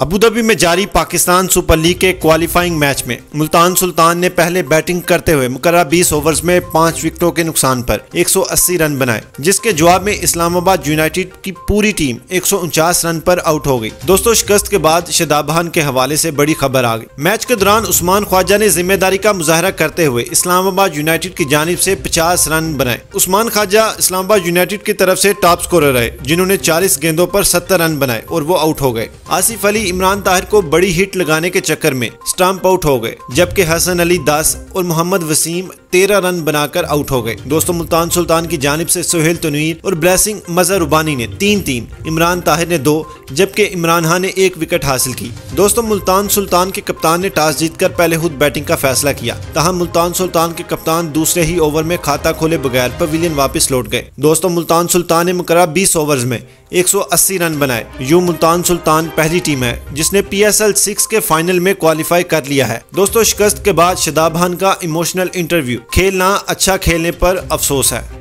Abu Dhabi में जारी Pakistan super league के क्वालिफाइंग मैच में मुल्तान सुल्तान ने पहले बैटिंग करते हुए मुकर्रा 20 ओवर्स में पाँच विकेटों के नुकसान पर 180 रन बनाए, जिसके जवाब में इस्लामाबाद यूनाइटेड की पूरी टीम एक सौ उनचास रन पर आउट हो गई। दोस्तों, शिकस्त के बाद शदाबान के हवाले से बड़ी खबर आ गई। मैच के दौरान उस्मान ख्वाजा ने ज़िम्मेदारी का मुजाहरा करते हुए इस्लामाबाद यूनाइटेड की जानब से पचास रन बनाए। उस्मान ख्वाजा इस्लामाबाद यूनाइटेड की तरफ़ से टॉप स्कोरर रहे, जिन्होंने चालीस गेंदों पर सत्तर रन बनाए और वो आउट हो गए। आसिफ अली इमरान ताहिर को बड़ी हिट लगाने के चक्कर में स्टम्प आउट हो गए, जबकि हसन अली दास और मोहम्मद वसीम तेरह रन बनाकर आउट हो गए। दोस्तों, मुल्तान सुल्तान की जानब से सुहेल तनवीर और ब्लैसिंग मजहर रुबानी ने तीन तीन, इमरान ताहिर ने दो, जबकि इमरान खान ने एक विकेट हासिल की। दोस्तों, मुल्तान सुल्तान के कप्तान ने टॉस जीतकर पहले खुद बैटिंग का फैसला किया। तहम मुल्तान सुल्तान के कप्तान दूसरे ही ओवर में खाता खोले बगैर पवेलियन वापस लौट गए। दोस्तों, मुल्तान सुल्तान ने मुकरा बीस ओवर्स में 180 रन बनाए। यू मुल्तान सुल्तान पहली टीम है, जिसने पी एस एल सिक्स के फाइनल में क्वालिफाई कर लिया है। दोस्तों, शिकस्त के बाद शदाब खान का इमोशनल इंटरव्यू खेलना अच्छा खेलने पर अफसोस है।